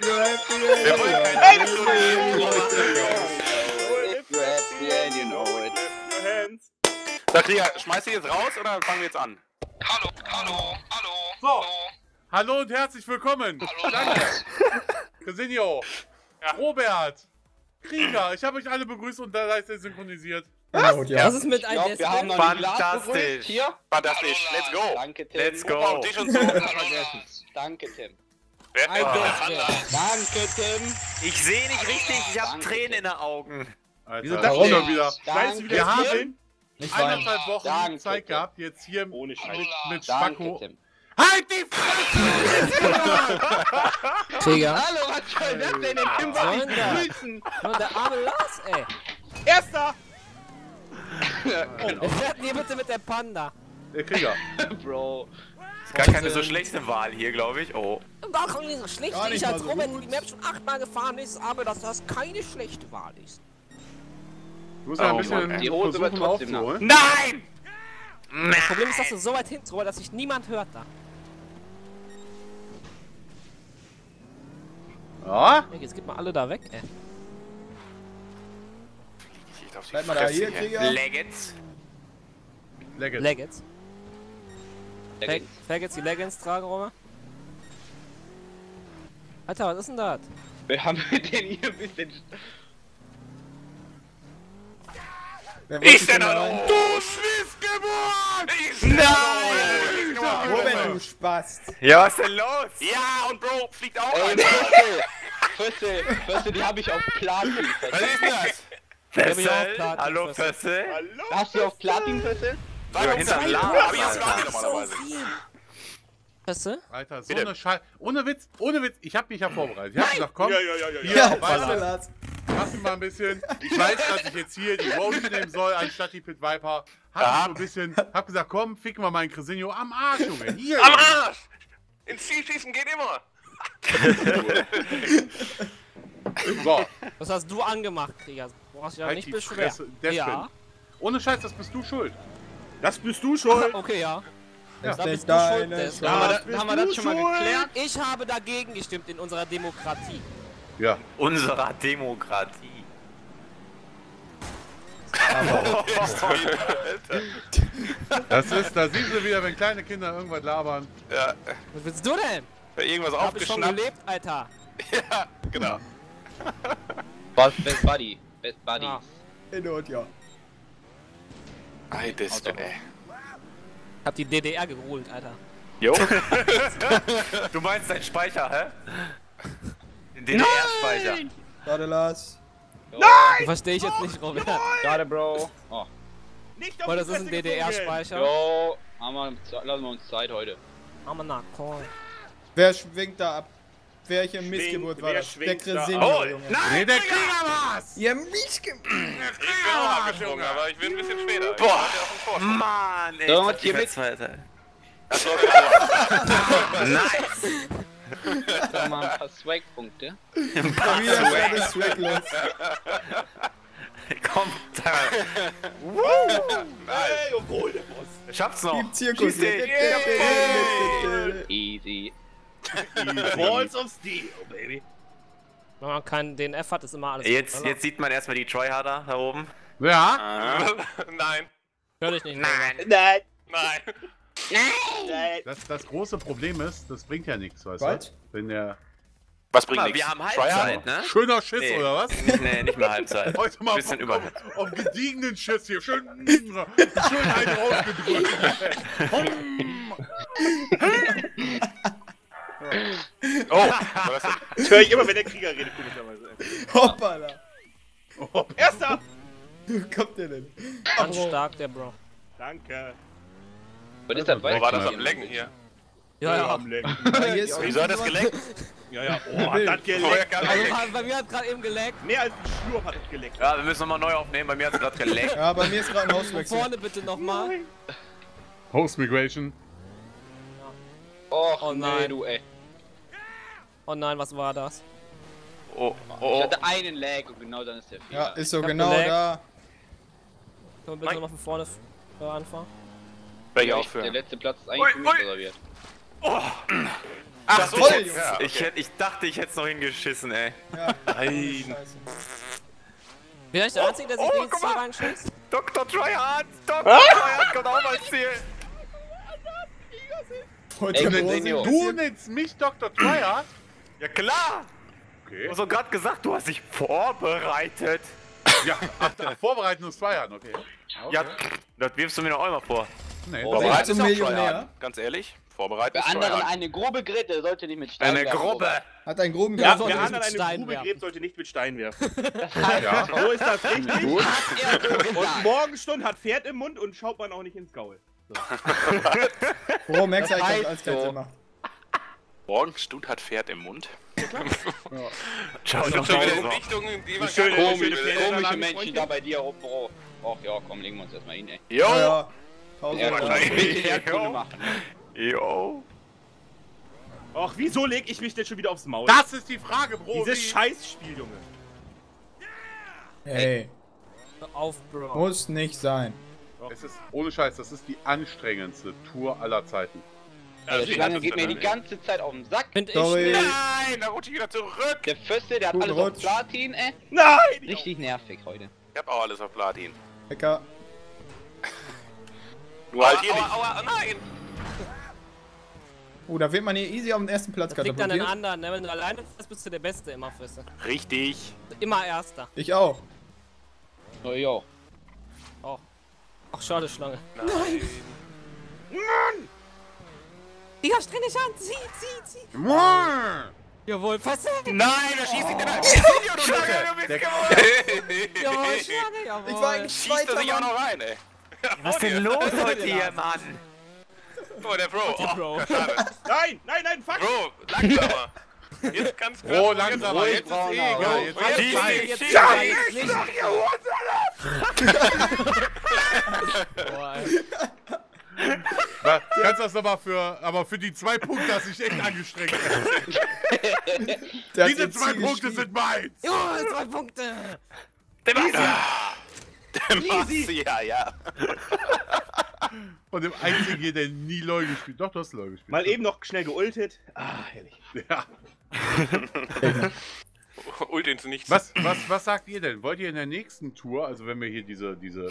Wir wollen keine Hey, If you're happy and you know it. So, Krieger, schmeißt du jetzt raus oder fangen wir jetzt an? Hallo, hallo, hallo. So. hallo. Hallo und herzlich willkommen. Hallo, Danke. Casinio. Robert. Krieger. Ich habe euch alle begrüßt und da seid ihr synchronisiert. Was Ja. ist mit Ich ein glaub, wir haben noch Fantastisch. Hier. Fantastisch, let's go. Danke, Tim. Let's go. Hallo. Danke, Tim. Wer oh. Best. Danke, Tim. Ich sehe nicht richtig, ich habe. Tränen in den Augen. Alter, Wieso das das schon denn? wieder. Danke, Wir haben eineinhalb Wochen Danke, Zeit Tim. gehabt, jetzt hier Ohne mit, Scheiß. mit Spacko. Halt die Fresse! Hallo, was soll das denn? Den Tim Was soll ich grüßen. Nur der arme Lars, ey. Erster! Wir fährten hier bitte mit der Panda. Der Krieger. Bro. Ist gar keine so schlechte Wahl hier, glaube ich. Oh. War auch nicht so schlecht, Gar wie nicht ich als so gut. die Map schon achtmal gefahren ist, aber dass das keine schlechte Wahl ist. Du musst ja ein Oh bisschen Mann, die Hose versuchen trotzdem aufzuholen. Nein! Das Problem ist, dass du so weit hinten, dass sich niemand hört da. Ja? Jetzt geht mal alle da weg, ey. Ich auf die Bleib mal da hier. Krieger. Leggets. Leggett. Leggings. Fag- Faggots die Leggings tragen, Robert? Alter, was ist denn das? Wir haben den hier ein bisschen... Wer wollte Ich denn denn da rein? Du Schissgeburt! Ich Nein! Robert, du Spast. Ja, was ist denn los? Ja, und Bro fliegt auch ein. Füsse, Füsse, Füsse, die habe ich auf Platin. Was ist denn das? hab? Platin, Hallo, Fessel. Fessel? Hast du auf Platin, Füsse? Warum hinter sag ich- Lars, Hab ich Alter. Platin normalerweise. Weißt du? Alter, so Bitte. eine Scheiße. Ohne Witz, ohne Witz. Ich hab mich ja vorbereitet. Ich hab gesagt, komm, Ja, ja, ja, ja. hier, Ja, weißt du, mich mal ein bisschen. Ich weiß, dass ich jetzt hier die Rose nehmen soll, anstatt die Pit Viper. Hab Ja. so ein bisschen, hab gesagt, komm, ficken wir meinen Cresinho am Arsch, Junge. Hier, Am. Arsch! Ins Ziel schießen geht immer. So, Was hast du angemacht, Krieger? Du brauchst dich ja halt nicht beschweren. Ja. Ohne Scheiß, das bist du schuld. Das bist du schuld. Okay, ja. Ja. Da bist ist deine. Schuld. Das da, haben wir das schon mal geklärt? Ich habe dagegen gestimmt in unserer Demokratie. Ja. Unserer Demokratie. Das ist, da siehst du wieder, wenn kleine Kinder irgendwas labern. Ja, Was willst du denn? irgendwas Hab ich schon aufgeschnappt. gelebt, Alter. Ja, genau. Best Buddy. Best Buddy. Ja. In und ja. Ei, das Auto. ey. Hab die DDR geholt, Alter. Jo. du meinst deinen Speicher, hä? Den DDR-Speicher. Warte, Lars. Verstehe ich jetzt nicht, Robert. Schade, Bro. Oh. Nicht Weil das ist ein DDR-Speicher. Jo, haben wir, lassen wir uns Zeit heute. Aber na, cool. Wer schwingt da ab? Welche Missgeburt war wer das? Der Cresinho, ab? Junge. Nee, der Krieger war's! Ja, Missgeburt. Ich bin auch abgesprungen, aber ich bin ein bisschen später. Ich Boah. Mann, ey. Wir ich hier mit- war klar. Nice. Sag mal ein paar Swag-Punkte. Wieder gerade Swag. Komm, da. Ey, obwohl der Boss. Schaff's noch. Im Zirkus. Schieß den. Easy. Balls of Steel, baby. Wenn man keinen DNF hat, ist immer alles. Jetzt, jetzt sieht man erstmal die Tryharder da oben. Ja, Nein. Hör dich nicht. Nein. Nein. Nein. das, das große Problem ist, das bringt ja nichts, weißt Was? du? Wenn der. Was bringt Mal, nichts? wir haben? Halbzeit, ne? Schöner Schiss, Nee. oder was? Nee, nicht mal Halbzeit. Heute mal Bisschen auf, über. auf, auf gediegenen Schiss hier. Schön, schön einen rausgedrückt. Oh, das? Höre ich immer, wenn der Krieger redet, komischerweise. Hoppala. Erster! Wo kommt der denn? Ganz stark, der Bro. Danke. Was ist das? Wo war das am Lecken hier? Ja, ja. Am Lecken. Wieso hat das geleckt? Ja, ja. Oh, hat das geleckt. Also, bei- mir hat gerade eben geleckt. Mehr als ein Schlurf hat das geleckt. Ja, wir müssen nochmal neu aufnehmen. Bei mir hat's gerade geleckt. Ja, bei mir ist gerade ein Hauswechsel. vorne bitte nochmal. Host Migration. Och, Oh nee, nein. du, ey. Oh nein, was war das? Oh, Ich oh, oh. hatte einen Lag und genau dann ist der Fehler. Ja, ist so genau da. Können wir bitte nochmal von vorne äh, anfangen? Welche der aufhören? letzte Platz ist Ui, eigentlich für mich ui. reserviert. Ach, toll, toll, Jungs. Ja, Ich, hätt, ich dachte, ich hätte es noch hingeschissen, ey. Ja. Nein. Bin ich der Einzige, der sich oh, gegen guck Ziel mal. reinschießt? Dr. Tryhard! Dr. Tryhard kommt auch als Ziel! Heute Ey, Du nennst mich Dr. Tryhard? Ja klar! Okay. Du hast doch gerade gesagt, du hast dich vorbereitet. Ja, ach, ist Tryhard, okay. Ja, das wirfst du mir doch auch immer vor. Nee, ist auch Millionär. Ganz ehrlich, vorbereitet Bei ist anderen eine grobe Grete sollte nicht mit Stein Eine werfen, Gruppe. Hat einen groben Ja, so- nicht anderen mit eine Stein Grube werfen. gräbt, sollte nicht mit Stein werfen. ja. So ist das richtig. So Und. Morgenstund hat Pferd im Mund und schaut man auch nicht ins Gaul. Bro, merkst du eigentlich, so. Sinn macht. Morgenstund hat Pferd im Mund. Schau Das doch ist schon wieder mal. in Richtung, die man nicht komische. Komische Menschen da bei dir, oh, Bro. Och ja, komm, legen wir uns erstmal hin, ey. Jo! Ja, ja. Ja. Jo. Och, wieso leg ich mich denn schon wieder aufs Maul? Das ist die Frage, Bro. Dieses Scheißspiel, Junge. Hey, Auf, Bro. muss nicht sein. Es ist, ohne Scheiß, das ist die anstrengendste Tour aller Zeiten. Der Schlange geht mir die ganze Zeit auf den Sack. Find ich Sorry. Nein, da rutsche ich wieder zurück. Der Föste, der hat Guten alles auf Rutsch. Platin, ey. Nein! Richtig nervig heute. Ich hab auch alles auf Platin. Hacker. Nur halt hier aua, nicht. aua, nein! Oh, da wird man hier easy auf den ersten Platz Das liegt an den katapultiert. anderen, ne? Wenn du alleine fährst, bist du der Beste immer, Füsse. Richtig. Immer Erster. Ich auch. Oh, jo. Ach, schade, Schlange. Nein. Digga, streng dich an! Zieh, zieh, zieh! Jawohl, Füsse! Nein, da schießt ihn der Schlange, du bist gewonnen! Jawohl, Schlange, jawohl! Ich war eigentlich Schießt er sich auch Mann. noch rein, ey. Was ist denn los heute hier, Mann? Oh, der Bro. Oh, Bro. Nein, nein, nein, fuck! Bro, langsamer. Jetzt ganz kurz. Bro, langsamer, jetzt ist eh egal. Jetzt Jetzt, ist jetzt, Zeit. jetzt, jetzt, jetzt, nicht. Boah, ey. Na, Kannst das nochmal für, aber für die zwei Punkte hast du dich echt angestrengt. Der Diese zwei Ziel Punkte sind meins. Jawohl, zwei Punkte! Der Massi, ja, ja. Von dem einzigen hier, der nie LOL gespielt Doch, du hast LOL gespielt. Mal eben noch schnell geultet. Ah, herrlich. Ja. Ult ins Nichts. Was, was, was sagt ihr denn? Wollt ihr in der nächsten Tour, also wenn wir hier diese, diese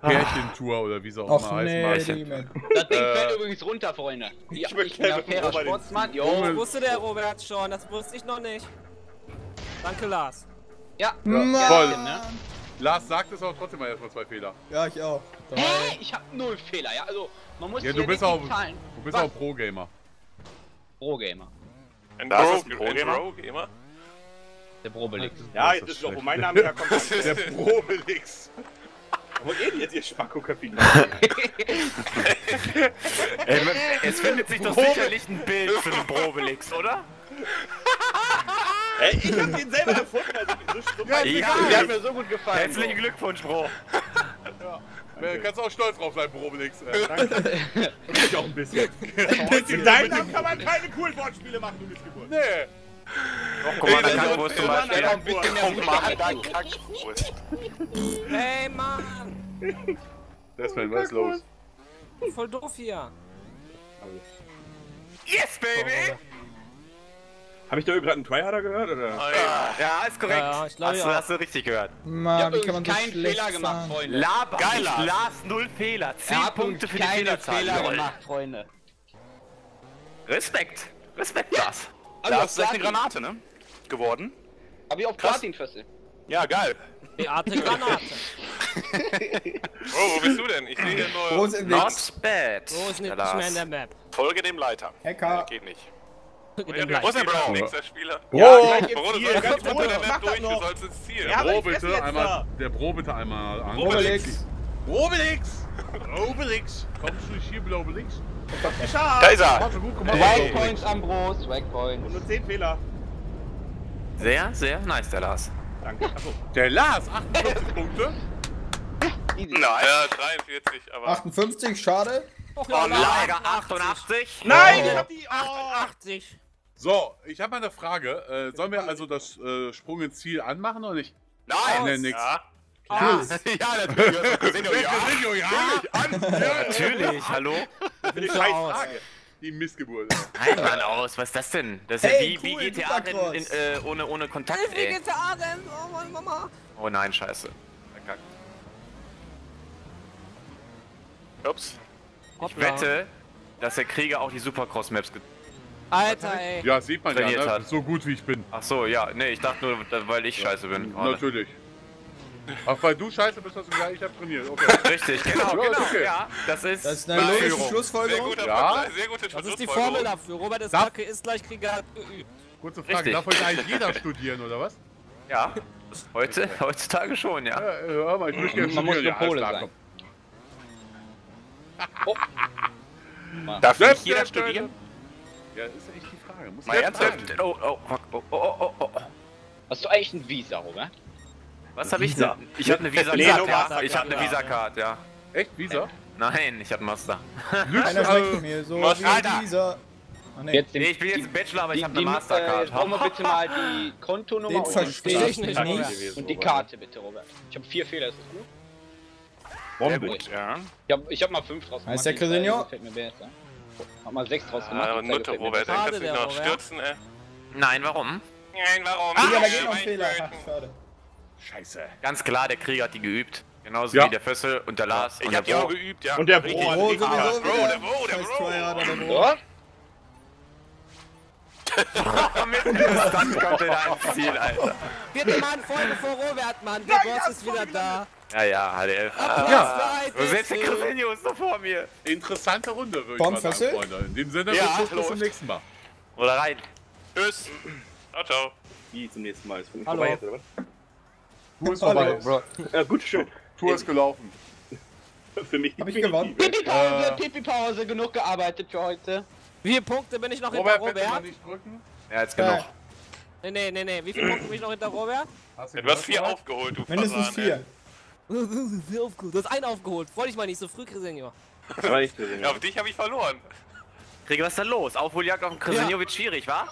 Pärchentour oder wie sie auch immer heißen, nee. Das Ding fällt übrigens runter, Freunde. Ja, Ich möchte ich bin ja fairer ins Sportsmann. Jo. Das wusste der Robert schon, das wusste ich noch nicht. Danke, Lars. Ja. Mann. voll. ne? Lars sagt es aber trotzdem mal erstmal zwei Fehler. Ja, ich auch. Hä? Ich hab null Fehler, ja. Also, man muss Ja, du bist nicht auch, Zahlen. du bist Was? auch Pro-Gamer. Pro-Gamer. Ein Das ist ein Pro-Gamer. Der Probelix. Ja, Das jetzt ist auch, wo mein Name herkommt. Der Probelix. Wo ihr denn jetzt, ihr Spacko-Köpfigen? Es findet sich doch sicherlich ein Bild für den Probelix, oder? Ey, ich hab den selber erfunden, also so stumm. Ja, Ja, Der hat mir so gut gefallen. Herzlichen Glückwunsch, Bro. Äh, Kannst auch stolz drauf sein, Probelix. Äh, Ich auch ein bisschen. Mit deinem Namen kann man keine coolen Wortspiele machen, du bist geboren. Nee. Guck mal, da Ey, das ist zum Beispiel. Komm, bitte mehr Oh Mann, dein Kackbrust. Hey, Mann! Desmond, was ist los? Voll doof hier. Yes, baby! Hab ich da gerade einen Tryharder gehört, oder? Ja, ist korrekt. Ja, ich glaub, hast, du, ja. hast du richtig gehört. Ich Mann, hab wie kann man übrigens so keinen Fehler gemacht? Freunde. Laber Geil, nicht, Lars. Lars, null Fehler. 10 Er hat Punkte für die keine Fehlerzahl. Fehler gemacht, Freunde. Respekt. Respekt, Lars. Also Da ist gleich eine. Granate, ne? Geworden. Hab ich auf Krass. Platin-Feste. Ja, geil. Beate Granate. Oh, wo bist du denn? Ich sehe hier nur. Groß Not bad. So ist nicht, mehr in der Map. Folge dem Leiter. Hacker. Geht nicht. Wo ist der Bro? Ja. Nächster Spieler. Ja, gleich jetzt Bro, du sollst nicht unter der Map durch, du sollst ins Ziel. Ja, Bro, ich bitte einmal, der Bro bitte einmal an. Obelix. Obelix! Obelix! Kommst du nicht hier, mit Obelix? Geschafft! Da ist er. Points, Ambros, Swag Points. Und nur 10 Fehler. Sehr, sehr nice, der Lars. Danke. Achso. Der Lars, 58 Punkte. Easy. Nein. Ja, 43, aber. 58, schade. Och, Und Lager 88. Nein, ich hab die. Oh. 88. So, ich habe mal eine Frage. Äh, sollen wir also das äh, Sprung ins Ziel anmachen oder nicht? Nein! Nee, nix. Ja. Ja, ja, natürlich. Sind ja. Video, ja! An, ja. Natürlich, hallo? Eine scheiß aus. Frage. Die Missgeburt. Nein, Mann, aus, was ist das denn? Das ist Hey, ja wie, cool, wie GTA in, Supercross. in, äh, ohne, ohne Kontakt, Hilfe, ey. Vegetarier! Oh Mann, Mama! Oh nein, scheiße. Verkackt. Ups. Ich wette, dass der Krieger auch die Supercross-Maps get... Alter, ey. Ja, sieht man ja, ne? So gut wie ich bin. Ach so, ja, nee, ich dachte nur, weil ich scheiße bin. gerade. Natürlich. Ach, weil du scheiße bist, hast du gesagt, ich hab trainiert. Okay. Richtig, genau, Ja, genau. okay. Ja, das ist, Das ist eine logische Führung. Sehr Schlussfolgerung. guter Ja. Sehr gute Das ist die. Formel dafür. Robert ist Darf- Kacke, ist gleich Krieger. Kurze Frage, Richtig. darf heute eigentlich jeder studieren, oder was? Ja, heute, heutzutage schon, ja. Ja, äh, hör mal, ich möchte gerne Man muss nur Pole sein. komm. Darf Selbst nicht jeder der- studieren? Ja, ist echt die Frage. Muss Mal ich ernsthaft? sagen. Oh, oh, oh, oh, oh, oh, oh. Hast du eigentlich ein Visa, Robert? Was habe ich Visa. denn? Ich habe eine Visa-Card, ja. Ich habe eine Visa-Card, ja. Echt, Visa? Nein, ich habe Master. Nix, Einer also, schmeckt mir so Was- wie Alter. dieser. Ah, nee. Jetzt den, Nee, ich bin jetzt ein Bachelor, aber ich die, habe die, eine äh, Mastercard. brauchen wir bitte mal die Kontonummer Den und, den ich ich nicht. und die Karte bitte, Robert. Ich habe vier Fehler, ist das gut? Gut, ja. Ich habe ich hab mal fünf draus gemacht. Heißt der zwei gefällt mir besser. Hab mal sechs draus gemacht. Ah, zwei Nutte, Robert, dann kannst du dich noch Robert. stürzen, ey. Nein, warum? Nein, warum? Ah, da Nein, geht noch ein Fehler. Ach, schade. Scheiße. Ganz klar, der Krieger hat die geübt. Genauso Ja. wie der Fössel und der Lars Ich und hab die der auch Bro. geübt, ja. Und der. Bro. Oh, Bro, Bro, der Bro. Der Bro. Kommt er da ins Ziel, Alter. Vierte Mal in Folge vor Robert, Mann. Der Boss ist wieder da. Ja, ja, HDF. Ja. Wo selbst der Cresenio ist doch vor mir. Interessante Runde, würde ich Bomb mal sagen? Freunde. In dem Sinne, Ja, bis läuft. zum nächsten Mal. Oder rein. Tschüss. Ciao, ciao. Wie zum nächsten Mal? Ist von Hallo. vorbei jetzt, oder was? Tour ist vorbei. Ja, gut, schön. Tour ist gelaufen. Für mich Hab ich gewonnen? Pipi-Pause, Pipi-Pause, genug gearbeitet für heute. Wie viele Punkte bin ich noch hinter Robert, bitte mal Robert? nicht drücken. Ja, jetzt Ja. genug. Nee, nee, nee, nee. Wie viele Punkte bin ich noch hinter Robert? Hast Du hast vier aufgeholt, du Mindestens vier. Sehr aufgeholt. Du hast einen aufgeholt. Freu dich mal nicht so früh, ey. Ja, auf dich habe ich verloren. Krieger, was ist da los? Aufholjagd auf dem Cresenio wird schwierig, wa?